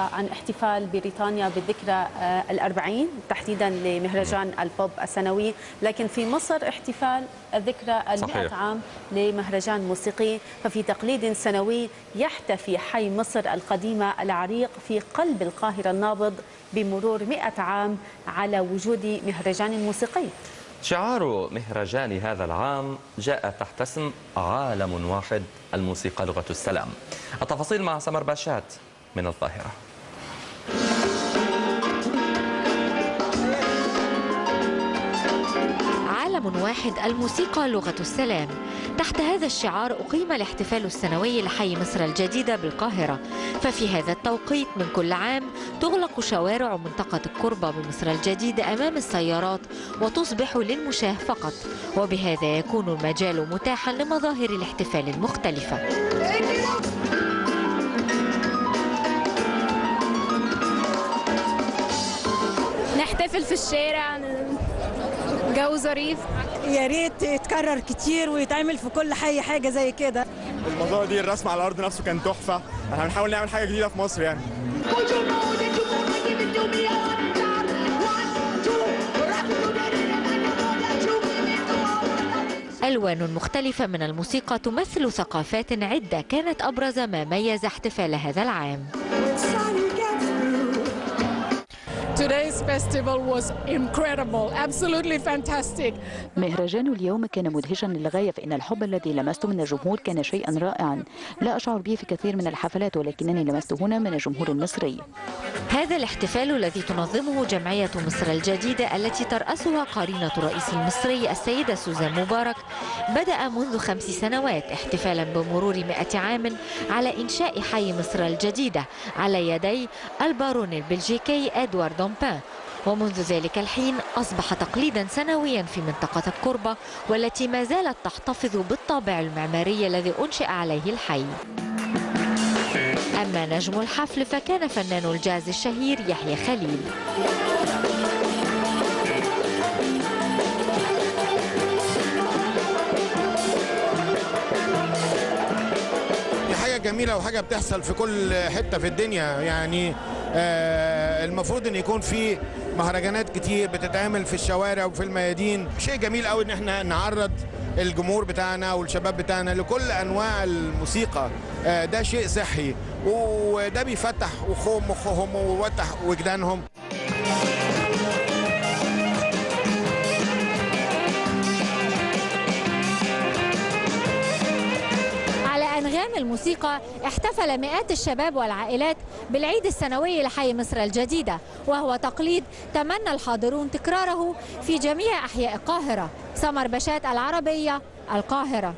عن احتفال بريطانيا بالذكرى الأربعين تحديدا لمهرجان البوب السنوي. لكن في مصر احتفال الذكرى المئة عام لمهرجان موسيقي. ففي تقليد سنوي يحتفي حي مصر القديمة العريق في قلب القاهرة النابض بمرور مئة عام على وجود مهرجان موسيقي. شعار مهرجان هذا العام جاء تحت اسم عالم واحد الموسيقى لغة السلام. التفاصيل مع سمر باشات. من القاهرة عالم واحد الموسيقى لغة السلام. تحت هذا الشعار أقيم الاحتفال السنوي لحي مصر الجديدة بالقاهرة. ففي هذا التوقيت من كل عام تغلق شوارع منطقة الكربة بمصر الجديدة أمام السيارات وتصبح للمشاة فقط. وبهذا يكون المجال متاحا لمظاهر الاحتفال المختلفة. نحتفل في الشارع جو ظريف. يا ريت يتكرر كتير ويتعمل في كل حي حاجة زي كده. الموضوع دي الرسم على الأرض نفسه كان تحفة. إحنا بنحاول نعمل حاجة جديدة في مصر يعني. ألوان مختلفة من الموسيقى تمثل ثقافات عدة كانت أبرز ما ميز احتفال هذا العام. Today's festival was incredible, absolutely fantastic. مهرجان اليوم كان مدهشا للغاية فإن الحب الذي لمسته من الجمهور كان شيئا رائعا. لا أشعر به في كثير من الحفلات ولكنني لمسته هنا من الجمهور المصري. هذا الاحتفال الذي تنظمه جمعية مصر الجديدة التي ترأسها قرينة الرئيس المصري السيدة سوزان مبارك بدأ منذ خمس سنوات احتفالا بمرور مئة عام على إنشاء حي مصر الجديدة. على يدي البارون البلجيكي إدوارد دومبان ومنذ ذلك الحين أصبح تقليدا سنويا في منطقة الكربة والتي ما زالت تحتفظ بالطابع المعماري الذي أنشئ عليه الحي. أما نجم الحفل فكان فنان الجاز الشهير يحيى خليل. حاجة جميلة وحاجة بتحصل في كل حتة في الدنيا يعني المفروض إن يكون في مهرجانات كتير بتتعمل في الشوارع وفي الميادين. شيء جميل قوي إن إحنا نعرض الجمهور بتاعنا والشباب بتاعنا لكل أنواع الموسيقى. آه ده شيء صحي وده بيفتح وخوم مخهم ويفتح وجدانهم. أنغام الموسيقى احتفل مئات الشباب والعائلات بالعيد السنوي لحي مصر الجديدة وهو تقليد تمنى الحاضرون تكراره في جميع أحياء القاهرة. سمر بشات العربية القاهرة.